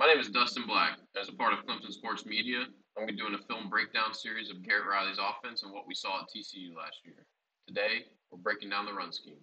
My name is Dustin Black. As a part of Clemson Sports Media, I'm going to be doing a film breakdown series of Garrett Riley's offense and what we saw at TCU last year. Today, we're breaking down the run scheme.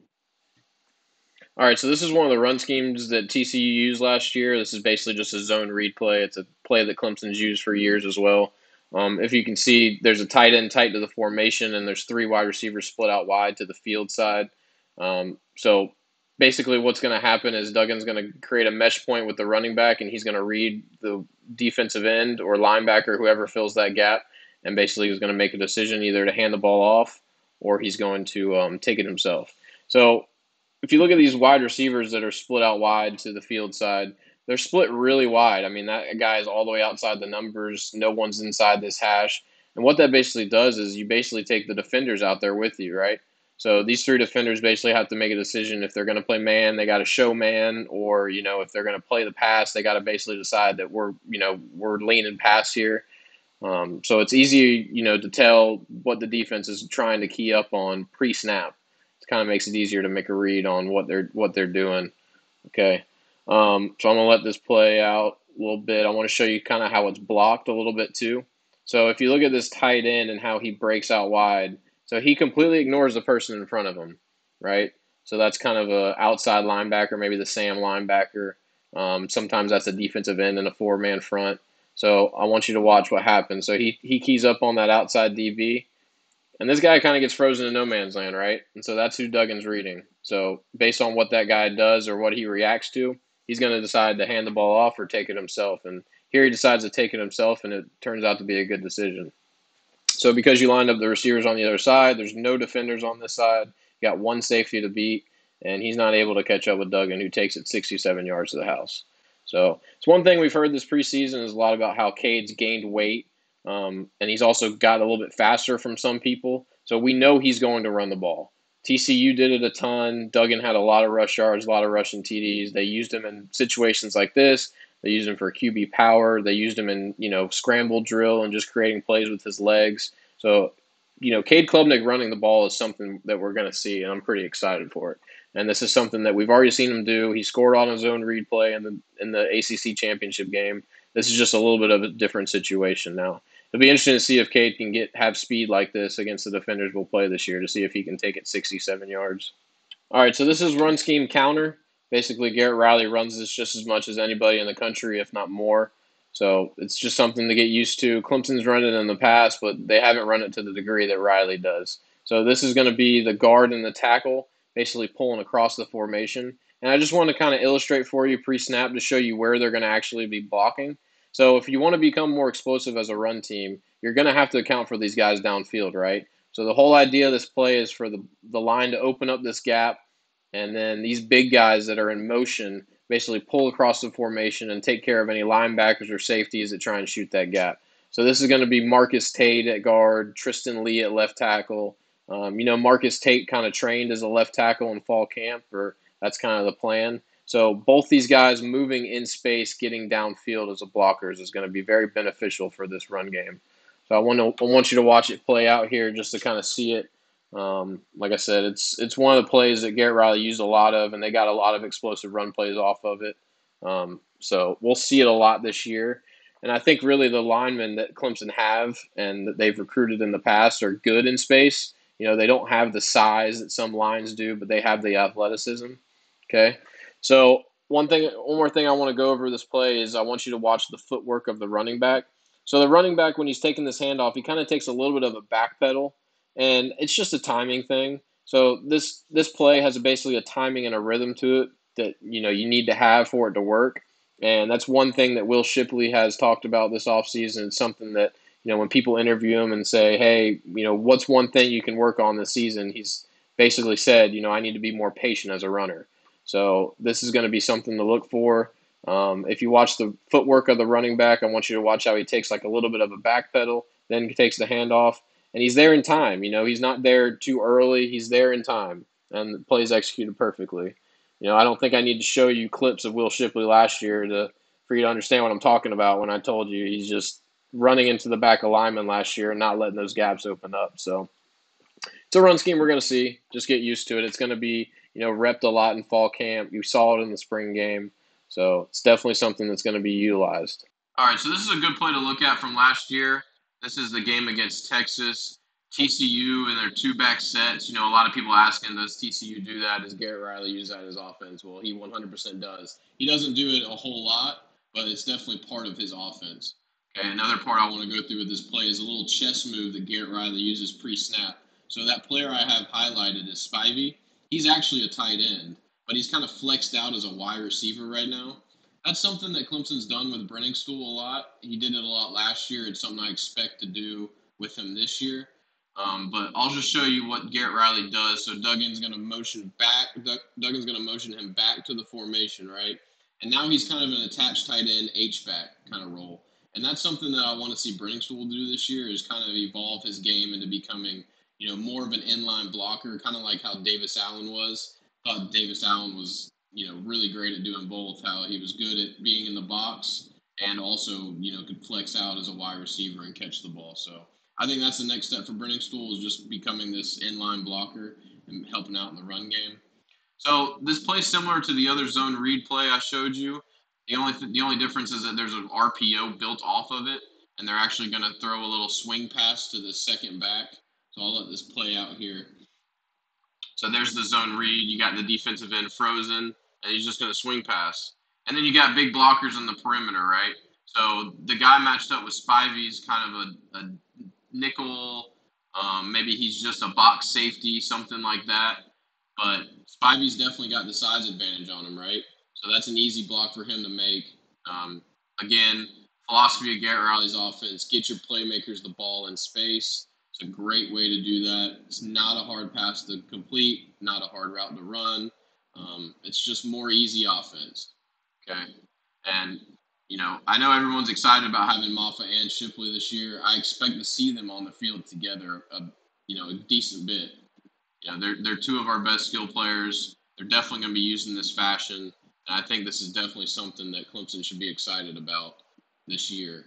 All right, so this is one of the run schemes that TCU used last year. This is basically just a zone read play. It's a play that Clemson's used for years as well. Um, if you can see, there's a tight end tight to the formation, and there's three wide receivers split out wide to the field side. Um, so basically, what's going to happen is Duggan's going to create a mesh point with the running back, and he's going to read the defensive end or linebacker, whoever fills that gap, and basically he's going to make a decision either to hand the ball off or he's going to um, take it himself. So if you look at these wide receivers that are split out wide to the field side, they're split really wide. I mean, that guy is all the way outside the numbers. No one's inside this hash. And what that basically does is you basically take the defenders out there with you, right? So these three defenders basically have to make a decision if they're going to play man, they got to show man, or you know if they're going to play the pass, they got to basically decide that we're you know we're leaning pass here. Um, so it's easy you know to tell what the defense is trying to key up on pre-snap. It kind of makes it easier to make a read on what they're what they're doing. Okay, um, so I'm gonna let this play out a little bit. I want to show you kind of how it's blocked a little bit too. So if you look at this tight end and how he breaks out wide so he completely ignores the person in front of him, right? So that's kind of a outside linebacker, maybe the Sam linebacker. Um, sometimes that's a defensive end in a four man front. So I want you to watch what happens. So he, he keys up on that outside DB, and this guy kind of gets frozen in no man's land, right? And so that's who Duggan's reading. So based on what that guy does or what he reacts to, he's going to decide to hand the ball off or take it himself. And here he decides to take it himself, and it turns out to be a good decision. So because you lined up the receivers on the other side, there's no defenders on this side. You got one safety to beat, and he's not able to catch up with Duggan, who takes it 67 yards to the house. So it's one thing we've heard this preseason is a lot about how Cade's gained weight, um, and he's also got a little bit faster from some people. So we know he's going to run the ball. TCU did it a ton. Duggan had a lot of rush yards, a lot of rushing TDs. They used him in situations like this. They used him for QB power. They used him in you know scramble drill and just creating plays with his legs. So you know, Cade Klubnik running the ball is something that we're going to see, and I'm pretty excited for it. And this is something that we've already seen him do. He scored on his own read play in the in the ACC championship game. This is just a little bit of a different situation now. It'll be interesting to see if Cade can get have speed like this against the defenders we'll play this year to see if he can take it 67 yards. All right, so this is run scheme counter basically Garrett Riley runs this just as much as anybody in the country, if not more. So it's just something to get used to. Clemson's run it in the past, but they haven't run it to the degree that Riley does. So this is going to be the guard and the tackle basically pulling across the formation. And I just want to kind of illustrate for you pre snap to show you where they're going to actually be blocking. So if you want to become more explosive as a run team, you're going to have to account for these guys downfield, right? So the whole idea of this play is for the, the line to open up this gap and then these big guys that are in motion basically pull across the formation and take care of any linebackers or safeties that try and shoot that gap. So this is going to be Marcus Tate at guard, Tristan Leigh at left tackle. Um, you know, Marcus Tate kind of trained as a left tackle in fall camp, or that's kind of the plan. So both these guys moving in space, getting downfield as a blockers is going to be very beneficial for this run game. So I want to I want you to watch it play out here just to kind of see it. Um, like I said, it's it's one of the plays that Garrett Riley used a lot of, and they got a lot of explosive run plays off of it. Um, so we'll see it a lot this year. And I think really the linemen that Clemson have and that they've recruited in the past are good in space. You know, they don't have the size that some lines do, but they have the athleticism. Okay. So one thing, one more thing I want to go over this play is I want you to watch the footwork of the running back. So the running back, when he's taking this handoff, he kind of takes a little bit of a back pedal and it's just a timing thing. So this this play has basically a timing and a rhythm to it that you know you need to have for it to work. And that's one thing that Will Shipley has talked about this offseason. It's something that, you know, when people interview him and say, hey, you know, what's one thing you can work on this season? He's basically said, you know, I need to be more patient as a runner. So this is going to be something to look for. Um, if you watch the footwork of the running back, I want you to watch how he takes like a little bit of a back pedal, then takes the handoff, and he's there in time. You know, he's not there too early. He's there in time, and the plays executed perfectly. You know, I don't think I need to show you clips of Will Shipley last year to for you to understand what I'm talking about when I told you he's just running into the back of linemen last year and not letting those gaps open up. So it's a run scheme we're going to see. Just get used to it. It's going to be you know repped a lot in fall camp. You saw it in the spring game. So it's definitely something that's going to be utilized. All right, so this is a good play to look at from last year. This is the game against Texas. TCU and their two back sets. You know, a lot of people asking, does TCU do that? Does Garrett Riley use that as offense? Well, he 100% does. He doesn't do it a whole lot, but it's definitely part of his offense. Okay, another part I want to go through with this play is a little chess move that Garrett Riley uses pre snap. So that player I have highlighted is Spivey. He's actually a tight end, but he's kind of flexed out as a wide receiver right now. That's something that Clemson's done with Briningstool a lot. He did it a lot last year. It's something I expect to do with him this year. Um, but I'll just show you what Garrett Riley does. So Duggan's going to motion back. Duggan's going to motion him back to the formation, right? And now he's kind of an attached tight end H back kind of role. And that's something that I want to see Briningstool do this year is kind of evolve his game into becoming, you know, more of an inline blocker, kind of like how Davis Allen was. Thought Davis Allen was, you know, really great at doing both. How he was good at being in the box and also, you know, could flex out as a wide receiver and catch the ball. So I think that's the next step for Briningstool is just becoming this inline blocker and helping out in the run game. So this play is similar to the other zone read play I showed you. The only th- the only difference is that there's an RPO built off of it, and they're actually going to throw a little swing pass to the second back. So I'll let this play out here. So there's the zone read. You got the defensive end frozen, and he's just going to swing pass. And then you got big blockers in the perimeter, right? So the guy matched up with Spivey's kind of a, a nickel. Um, maybe he's just a box safety, something like that. But Spivey's definitely got the size advantage on him, right? So that's an easy block for him to make. Um, again, philosophy of Garrett Riley's offense: get your playmakers the ball in space. It's a great way to do that. It's not a hard pass to complete, not a hard route to run. Um, it's just more easy offense. Okay, and you know, I know everyone's excited about having Mafah and Shipley this year. I expect to see them on the field together, a, you know, a decent bit. Yeah, they're they're two of our best skill players. They're definitely going to be used in this fashion. And I think this is definitely something that Clemson should be excited about this year.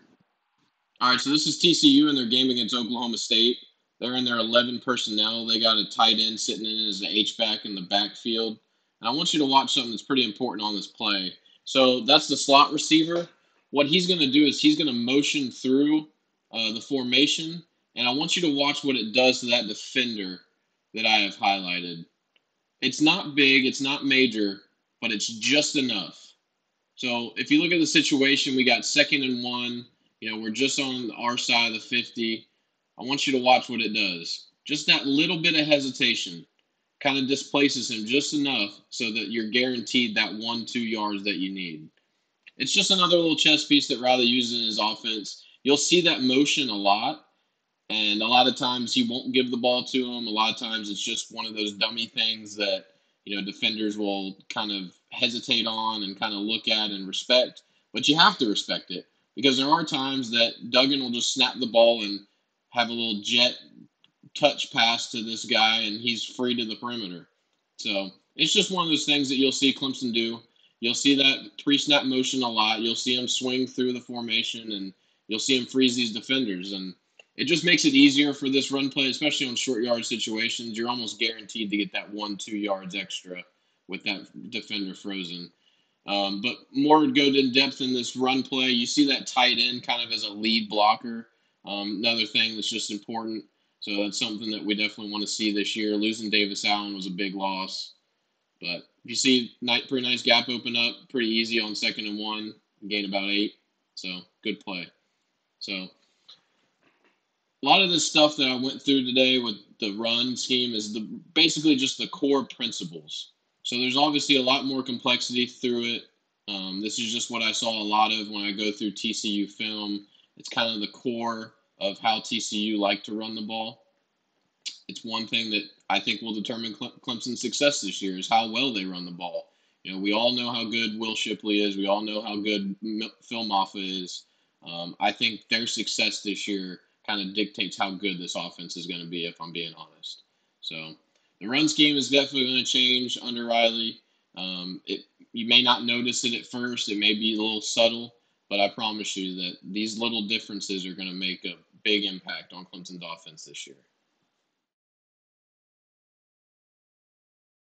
All right, so this is TCU in their game against Oklahoma State. They're in their 11 personnel. They got a tight end sitting in as an H back in the backfield. And I want you to watch something that's pretty important on this play. So that's the slot receiver. What he's going to do is he's going to motion through uh, the formation, and I want you to watch what it does to that defender that I have highlighted. It's not big, it's not major, but it's just enough. So if you look at the situation, we got second and one. You know, we're just on our side of the 50. I want you to watch what it does. Just that little bit of hesitation kind of displaces him just enough so that you're guaranteed that one, two yards that you need. It's just another little chess piece that Riley uses in his offense. You'll see that motion a lot, and a lot of times he won't give the ball to him. A lot of times it's just one of those dummy things that you know defenders will kind of hesitate on and kind of look at and respect. But you have to respect it because there are times that Duggan will just snap the ball and have a little jet touch pass to this guy, and he's free to the perimeter. So it's just one of those things that you'll see Clemson do. You'll see that pre snap motion a lot. You'll see him swing through the formation, and you'll see him freeze these defenders. And it just makes it easier for this run play, especially on short yard situations. You're almost guaranteed to get that one, two yards extra with that defender frozen. Um, but more go in depth in this run play. You see that tight end kind of as a lead blocker. Um, another thing that's just important. So that's something that we definitely want to see this year. Losing Davis Allen was a big loss. But you see night pretty nice gap open up, pretty easy on second and one, gain about eight. So good play. So a lot of this stuff that I went through today with the run scheme is the basically just the core principles. So there's obviously a lot more complexity through it. Um, this is just what I saw a lot of when I go through TCU film. It's kind of the core of how TCU like to run the ball. It's one thing that I think will determine Clemson's success this year is how well they run the ball. You know, we all know how good Will Shipley is. We all know how good Phil Mafah is. Um, I think their success this year kind of dictates how good this offense is going to be, if I'm being honest. So the run scheme is definitely going to change under Riley. Um, it you may not notice it at first. It may be a little subtle, but I promise you that these little differences are going to make a big impact on Clemson's offense this year.